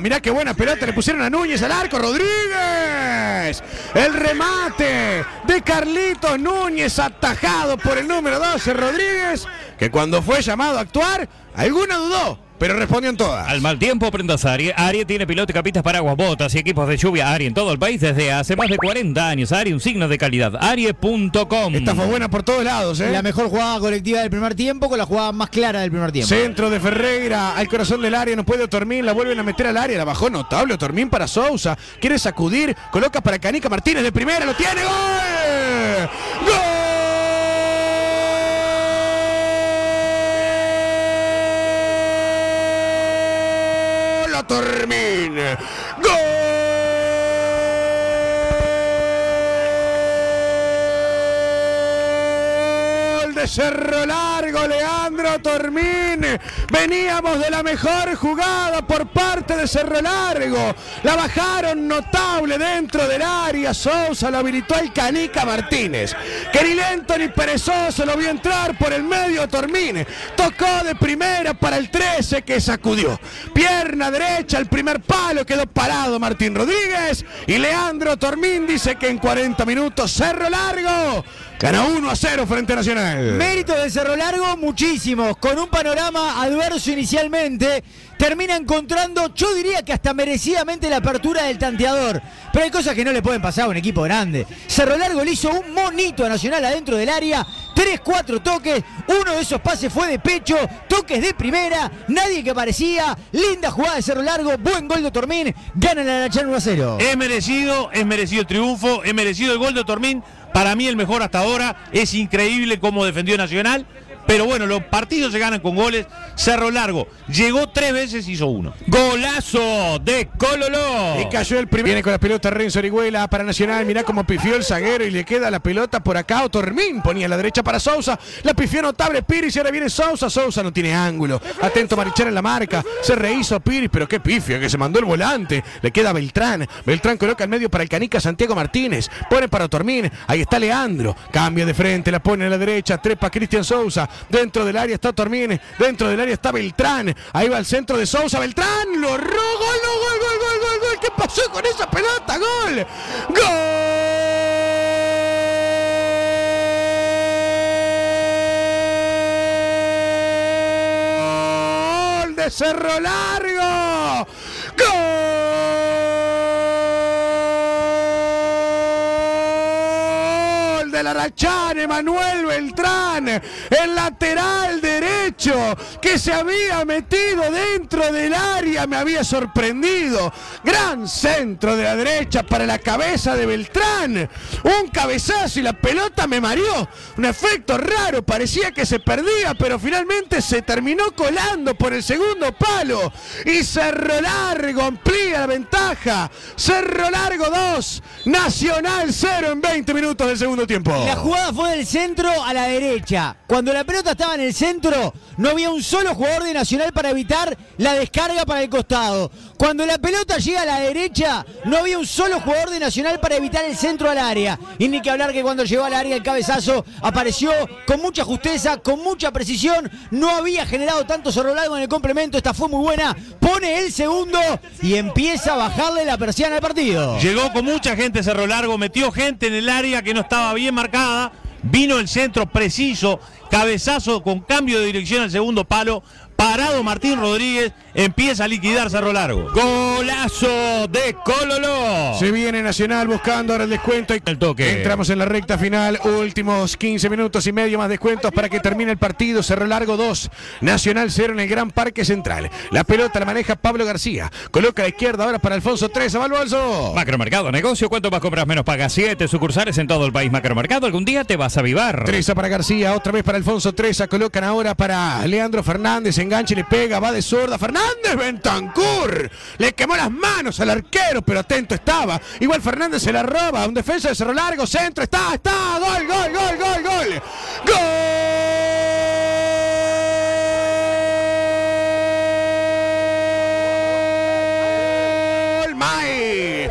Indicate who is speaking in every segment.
Speaker 1: Mirá qué buena pelota le pusieron a Núñez al arco. Rodríguez. El remate de Carlitos Núñez atajado por el número 12 Rodríguez. Que cuando fue llamado a actuar, alguna dudó. Pero respondió en todas.
Speaker 2: Al mal tiempo, prendas Ari. Ari tiene piloto y capitas, paraguas, botas y equipos de lluvia Ari en todo el país desde hace más de 40 años. Ari, un signo de calidad. Arie.com.
Speaker 1: Esta fue buena por todos lados, ¿eh?
Speaker 3: La mejor jugada colectiva del primer tiempo con la jugada más clara del primer tiempo.
Speaker 1: Centro de Ferreira al corazón del área, no puede Otormín, la vuelven a meter al área, la bajó notable Otormín para Sousa, quiere sacudir, coloca para Canica Martínez de primera, lo tiene, gol. ¡Gol! Otormín. Gol Cerro Largo, Leandro Tormín. Veníamos de la mejor jugada por parte de Cerro Largo. La bajaron notable dentro del área. Sousa lo habilitó el Canica Martínez. Lento ni perezoso lo vio entrar por el medio Tormín. Tocó de primera para el 13 que sacudió. Pierna derecha, el primer palo quedó parado Martín Rodríguez. Y Leandro Tormín dice que en 40 minutos Cerro Largo gana 1 a 0 frente a Nacional.
Speaker 3: Mérito del Cerro Largo, muchísimos. Con un panorama adverso inicialmente, termina encontrando, yo diría que hasta merecidamente la apertura del tanteador. Pero hay cosas que no le pueden pasar a un equipo grande. Cerro Largo le hizo un monito a Nacional adentro del área. 3-4 toques, uno de esos pases fue de pecho, toques de primera, nadie que aparecía, linda jugada de Cerro Largo, buen gol de Tormín, gana la Nachal 1 0.
Speaker 4: Es merecido, es merecido el triunfo, es merecido el gol de Tormín, para mí el mejor hasta ahora, es increíble cómo defendió Nacional, pero bueno, los partidos se ganan con goles. Cerro Largo llegó tres veces, hizo uno.
Speaker 2: Golazo de Cololó.
Speaker 1: Y cayó el primer. Viene con la pelota Renzo Orihuela para Nacional. Mirá cómo pifió el zaguero y le queda la pelota por acá. Otormín ponía la derecha para Sousa. La pifió notable Piris y ahora viene Sousa. Sousa no tiene ángulo. Atento Marichar en la marca. Se rehizo Piris, pero qué pifia que se mandó el volante. Le queda Beltrán. Beltrán coloca el medio para el canica Santiago Martínez. Pone para Otormín. Ahí está Leandro. Cambia de frente, la pone a la derecha. Trepa Cristian Sousa. Dentro del área está Otormín. Dentro del área está Beltrán. Ahí va el centro de Sousa. Beltrán lo. Gol, gol, gol, gol, gol, gol, gol. ¿Qué pasó con esa pelota? Gol. Gol de Cerro Largo. Gol del Arachán, Emanuel Beltrán, el lateral derecho que se había metido dentro del área, me había sorprendido. Gran centro de la derecha para la cabeza de Beltrán. Un cabezazo y la pelota me mareó. Un efecto raro, parecía que se perdía, pero finalmente se terminó colando por el segundo palo. Y Cerro Largo amplía la ventaja. Cerro Largo 2, Nacional 0 en 20 minutos del segundo tiempo.
Speaker 3: La jugada fue del centro a la derecha. Cuando la pelota estaba en el centro, no había un solo jugador de Nacional para evitar la descarga para el costado. Cuando la pelota llega a la derecha, no había un solo jugador de Nacional para evitar el centro al área. Y ni que hablar que cuando llegó al área el cabezazo apareció con mucha justeza, con mucha precisión. No había generado tanto Cerro Largo en el complemento. Esta fue muy buena. Pone el segundo y empieza a bajarle la persiana al partido.
Speaker 4: Llegó con mucha gente Cerro Largo, metió gente en el área que no estaba bien marcada. Vino el centro preciso, cabezazo con cambio de dirección al segundo palo. Parado Martín Rodríguez, empieza a liquidar Cerro Largo.
Speaker 2: Golazo de Cololó.
Speaker 1: Se viene Nacional buscando ahora el descuento. Y
Speaker 2: El toque.
Speaker 1: Entramos en la recta final. Últimos 15 minutos y medio más descuentos para que termine el partido. Cerro Largo 2, Nacional 0 en el Gran Parque Central. La pelota la maneja Pablo García. Coloca a la izquierda ahora para Alfonso 3. Va al bolso.
Speaker 2: Macromercado, negocio, cuanto más compras menos pagas. Siete sucursales en todo el país. Macromercado, algún día te vas a avivar.
Speaker 1: Treza para García, otra vez para Alfonso Treza. Colocan ahora para Leandro Fernández. Enganche, le pega, va de sorda. Fernández Bentancur. Le quemó las manos al arquero, pero atento estaba. Igual Fernández se la roba. Un defensa de Cerro Largo, centro. Está, está. Gol, gol, gol, gol, gol. Gol. Mai.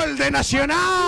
Speaker 1: Gol de Nacional.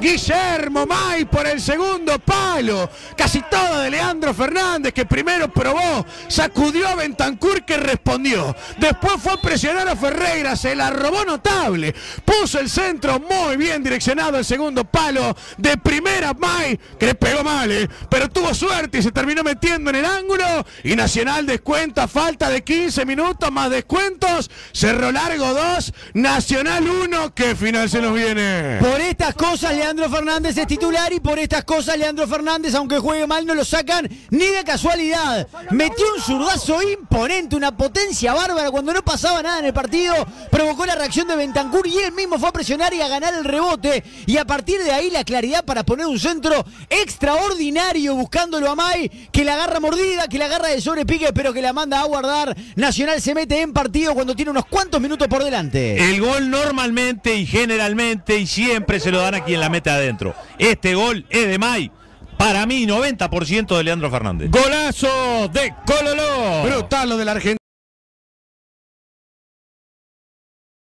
Speaker 1: Guillermo May por el segundo palo. Casi todo de Leandro Fernández que primero probó, sacudió a Bentancur que respondió. Después fue a presionar a Ferreira, se la robó notable. Puso el centro muy bien direccionado el segundo palo. De primera May, que le pegó mal, eh, pero tuvo suerte y se terminó metiendo en el ángulo. Y Nacional descuenta, falta de 15 minutos más descuentos. Cerro Largo 2, Nacional 1. ¿Qué final se nos viene?
Speaker 3: Por estas cosas Leandro Fernández es titular y por estas cosas Leandro Fernández, aunque juegue mal, no lo sacan ni de casualidad. Metió un zurdazo imponente, una potencia bárbara cuando no pasaba nada en el partido. Provocó la reacción de Bentancur y él mismo fue a presionar y a ganar el rebote. Y a partir de ahí la claridad para poner un centro extraordinario buscándolo a May, que la agarra mordida, que la agarra de sobrepique, pero que la manda a guardar. Nacional se mete en partido cuando tiene unos cuantos minutos por delante.
Speaker 4: El gol normalmente y generalmente y siempre se lo dan a quien la mete adentro. Este gol es de May. Para mí, 90% de Leandro Fernández.
Speaker 2: Golazo de Cololó.
Speaker 1: Brutal lo del Argentina.